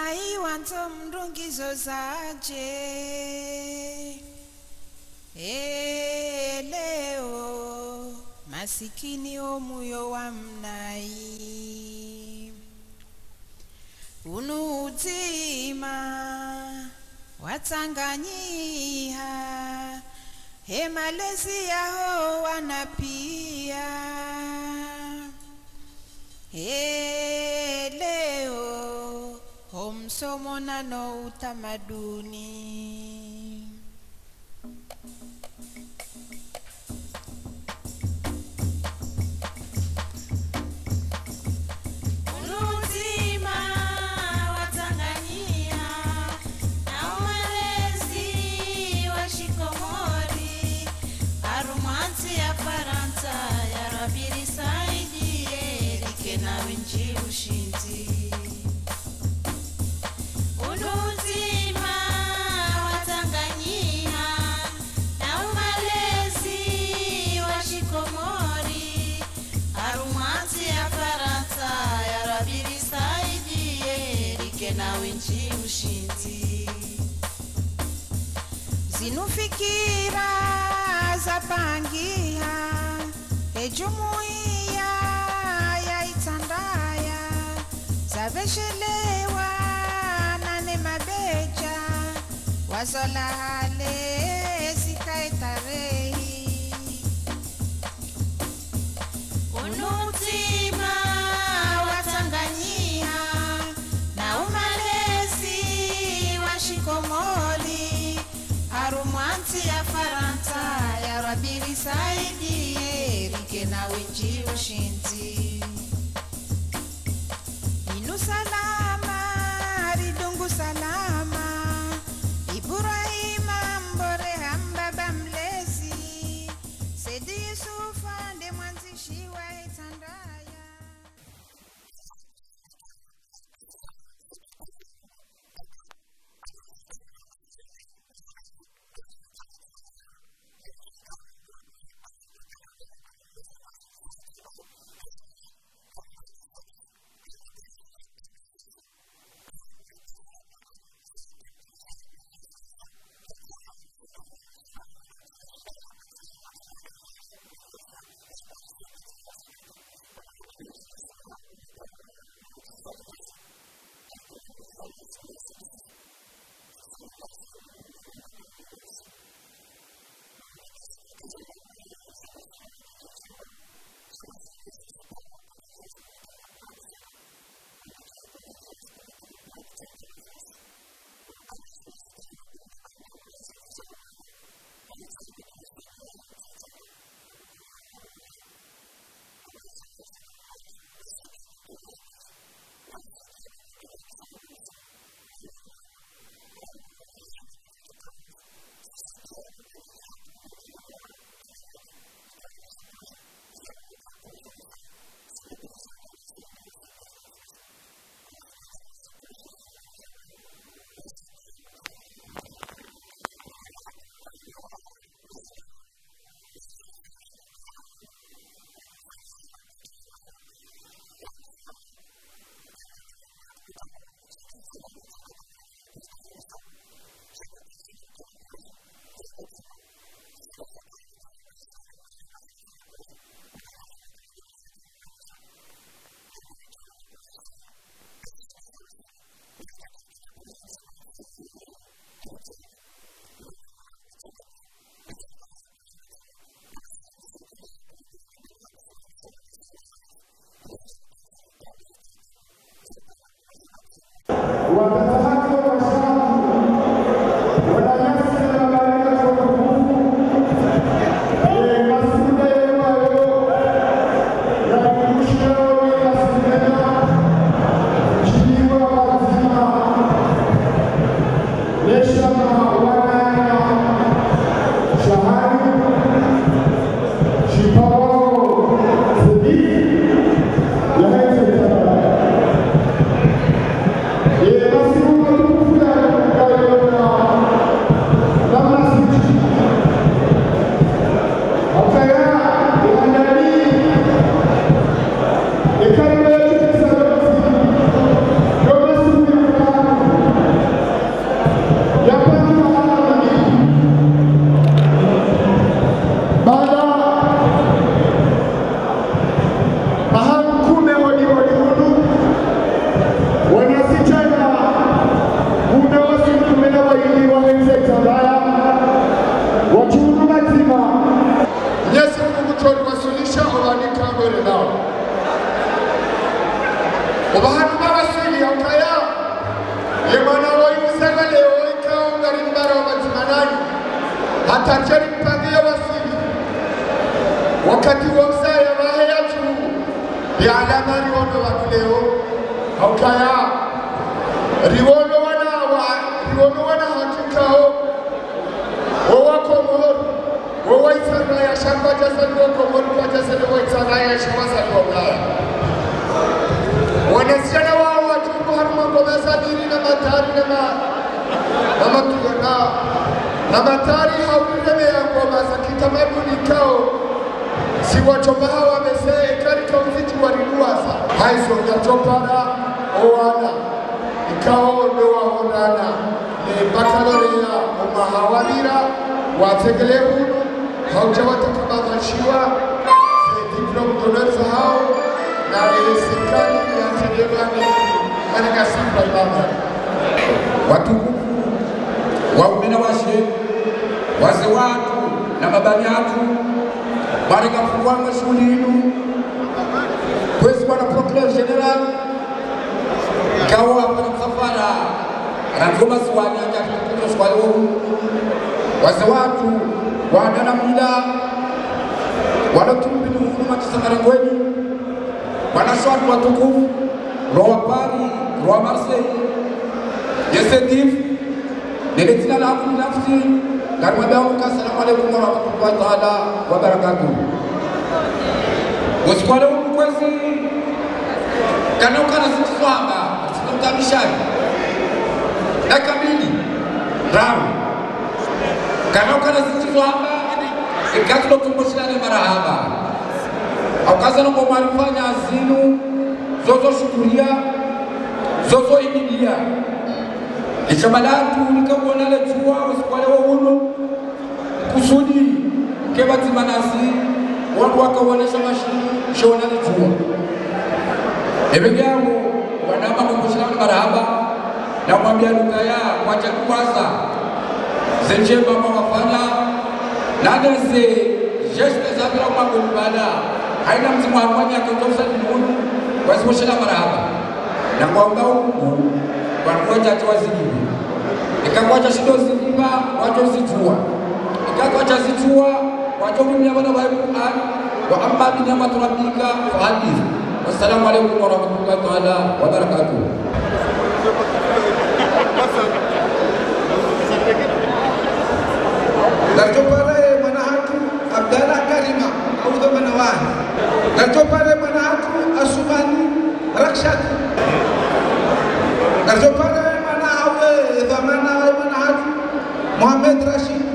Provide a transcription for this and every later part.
naiwanzo mrungizo zaje. Eleo masikini omuyo wa mnai unuutima watanganyiha he malezi yaho wanapia. Hey. somo na no utamaduni. Kira za pangia ejumuiya ya itandaya zaveshelewa nane wazola wazolahale نعمة ربك فحدث والسلام عليكم ورحمة الله تعالى وبركاته Nacho pale manahatu Abdalla Karima audha manawahi. Nacho pale manahatu Asumani Rakshati. Nacho pale manahawe dhamana manahatu Muhammad Rashid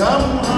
Come